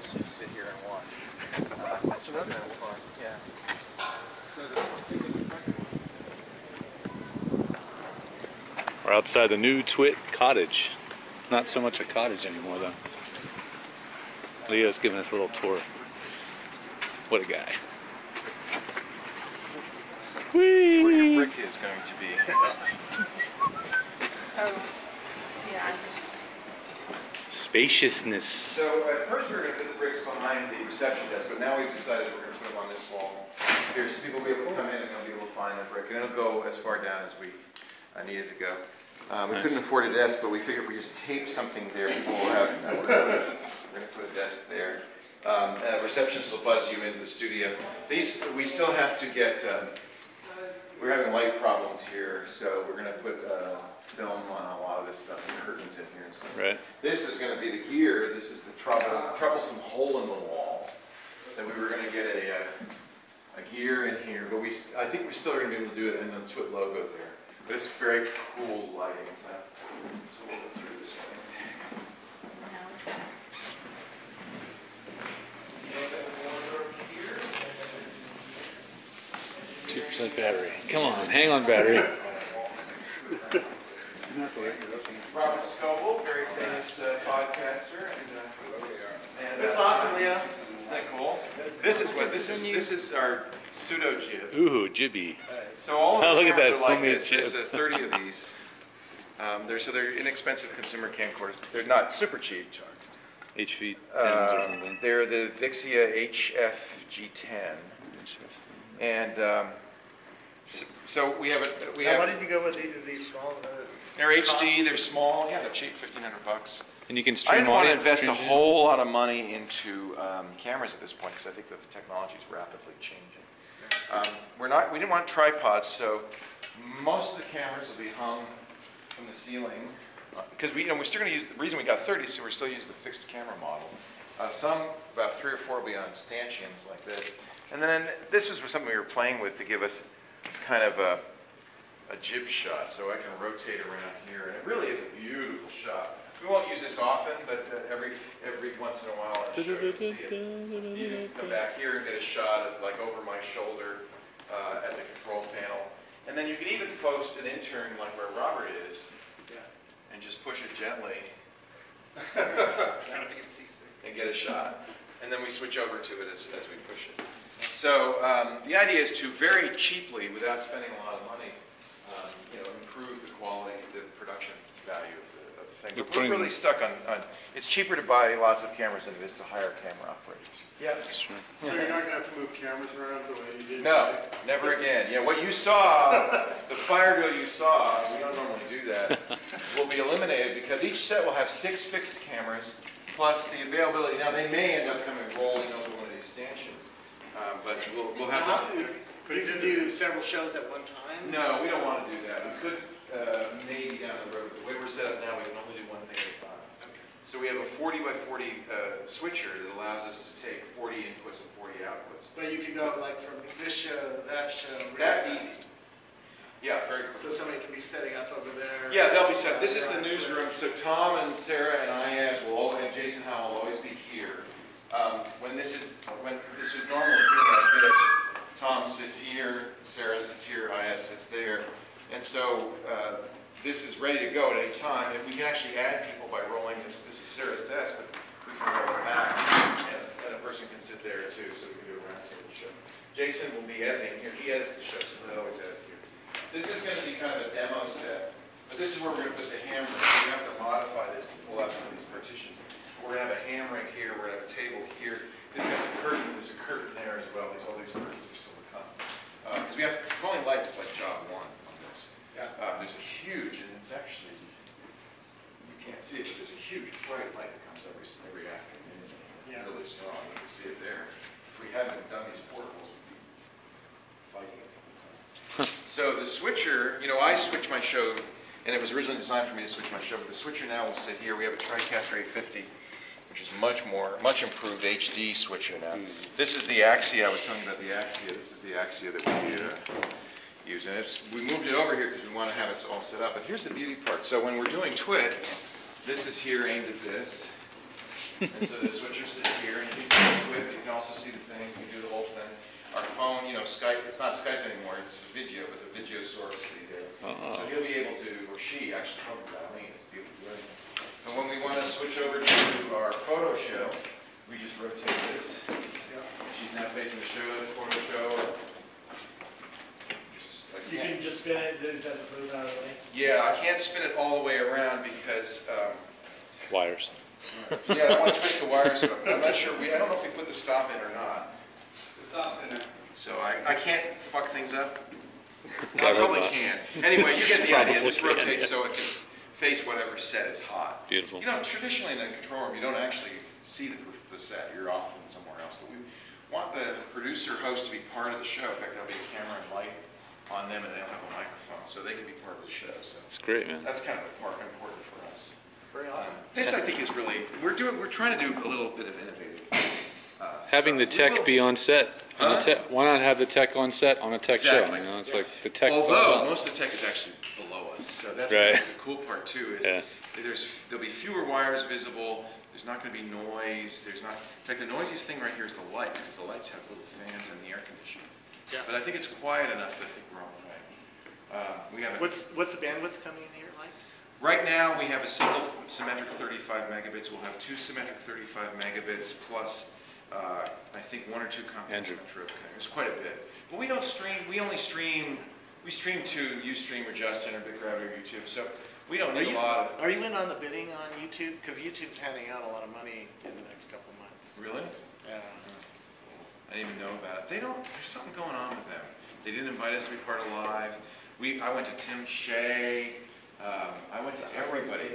else just sit here and watch. Uh, which would have fun. Yeah. So the one thing in the front We're outside the new Twit Cottage. Not so much a cottage anymore, though. Leo's giving us a little tour. What a guy. See where your brick is going to be. Oh, yeah. Spaciousness. So at first we were going to put the bricks behind the reception desk, but now we've decided we're going to put them on this wall here, so people will be able to come in and they'll be able to find the brick, and it'll go as far down as we uh, need it to go. Uh, we Nice. couldn't afford a desk, but we figured if we just tape something there, people will have. we're going to put a desk there. Um, uh, receptionists will buzz you into the studio. These we still have to get. Um, we're having light problems here, so we're going to put uh, film on a lot of this stuff, and curtains in here and stuff. Right. This is going to be the gear. This is the trouble, troublesome hole in the wall that we were going to get a, uh, a gear in here, but we, I think we still are going to be able to do it, and the Twit logo's there. But it's very cool lighting and stuff. So we'll go through this way. Two percent battery. Come on, hang on, battery. Robert Scoble, very famous uh, podcaster, and, uh, and, This is uh, awesome, Leo. Isn't that cool? This is what this is. This is our pseudo jib. Ooh, jibby. So all of Oh, the look at cameras that are like this. There's uh, 30 of these. Um, they're, so they're inexpensive consumer camcorders. They're not super cheap. H feet Um, they're the Vixia HFG10, and um, so, so we have a we Now, why have. did you go with these, these small? uh, They're HD. They're small. Yeah, they're cheap. 1,500 bucks. And you can I stream didn't want to audio, invest a stream video. whole lot of money into um, cameras at this point because I think the technology is rapidly changing. Um, we're not. We didn't want tripods, so most of the cameras will be hung from the ceiling because we, you know, we're still going to use. The reason we got 30 so we're still use the fixed camera model. Uh, some, about three or four, will be on stanchions like this, and then this was something we were playing with to give us kind of a a jib shot, so I can rotate around here, and it really is a beautiful shot. We won't use this often, but uh, every every once in a while I'll show you see it. You can come back here and get a shot of like over my shoulder uh, at the control panel, and then you can even post an intern like where Robert is, and just push it gently and get a shot. And then we switch over to it as, as we push it. So um, the idea is to very cheaply, without spending a lot of money, um, you know, improve the quality, the production value of the, of the thing. You're But we're really stuck on, on, it's cheaper to buy lots of cameras than it is to hire camera operators. Yeah. That's true. So you're not gonna have to move cameras around the way you did? No, never again. Yeah, what you saw, the fire drill you saw, we don't normally do that, will be eliminated because each set will have six fixed cameras plus the availability. Now, they may end up coming rolling over one of these stanchions, uh, but we'll, we'll have How- to. But you can do several shows at one time? No, we don't want to do that. We could, uh, maybe down the road. The way we're set up now, we can only do one thing at a time. So we have a 40 by 40 uh, switcher that allows us to take 40 inputs and 40 outputs. But you could go like from this show to that show. That's easy. Yeah, very quick. So somebody can be setting up over there. Yeah, they'll be set. This is the newsroom, so Tom and Sarah and I, will, al- and Jason Howell will always be here. Um, When this is, when this would normally be like this, Tom sits here, Sarah sits here, I sits there. And so uh, this is ready to go at any time, and we can actually add people by rolling this, this is Sarah's desk, but we can roll it back, and a person can sit there too, so we can do a roundtable show. Jason will be editing here, he edits the show, so he'll always edit here. This is gonna be kind of a demo set, but this is where we're gonna put the ham rink. We have to modify this to pull out some of these partitions. We're gonna have a ham rink here, we're gonna have a table here. This has a curtain, there's a curtain there as well, these, all these curtains are still to come. Uh, cause we have, controlling light is like job one. Uh, there's a huge, and it's actually, you can't see it, but there's a huge bright light that comes every, every afternoon. Yeah. Really strong, you can see it there. If we hadn't done these portables, we'd be fighting it all the time. So the switcher, you know, I switch my show, and it was originally designed for me to switch my show, but the switcher now will sit here. We have a TriCaster 850, which is much more, much improved HD switcher now. This is the Axia, I was telling you about the Axia. This is the Axia that we uh, use, and it's, we moved it over here because we want to have it all set up. But here's the beauty part. So when we're doing Twit, this is here aimed at this, And so the switcher sits here, and you can see the twit, you can also see the things, you can do the whole thing. Our phone, you know, Skype, it's not Skype anymore, it's video, but the video source will be there. Oh. So he'll be able to, or she, actually, probably Darlene, is be able to do anything. But when we want to switch over to our photo show, we just rotate this. She's now facing the show, photo show. Just like You that. can just spin it, it doesn't move out of the way. Yeah, I can't spin it all the way around because, um, Wires. yeah, I don't want to twist the wires. up. I'm not sure, we, I don't know if we put the stop in or not. The stop's in there. So I, I can't fuck things up. I Probably probably not. can. Anyway, you get the idea. This Probably can, rotates yeah. so it can face whatever set is hot. Beautiful. You know, traditionally in the control room, you don't actually see the, the set. You're often somewhere else. But we want the producer host to be part of the show. In fact, there'll be a camera and light on them, and they'll have a microphone, so they can be part of the show. So It's great, man. that's kind of important important for us. Very Um, awesome. This, I think, is really we're doing. We're trying to do a little bit of innovative. Uh, Having the stuff. We tech be on set. On the Huh? te- why not have the tech on set on a tech Exactly. show? You know, it's like the tech. Although most of the tech is actually below us, so that's Right. kind of the cool part too. Is Yeah. that there's there'll be fewer wires visible. There's not going to be noise. There's not. In fact, the noisiest thing right here is the lights because the lights have little fans and the air conditioning. Yeah. But I think it's quiet enough that I think we're on the all right. Uh, we have a, What's, what's the bandwidth coming in here like? right now we have a single symmetric 35 megabits. We'll have two symmetric 35 megabits plus uh, I think one or two Andrew. complementary. Okay, it's quite a bit. But we don't stream. We only stream. We stream to UStream or Justin or BitGravity or YouTube. So we don't Are need you, a lot of. are you in on the bidding on YouTube? Because YouTube's handing out a lot of money in the next couple of months. Really? Yeah. I didn't even know about it. They don't. There's something going on with them. They didn't invite us to be part of live. We. I went to Tim Shey. Um, I went to everybody.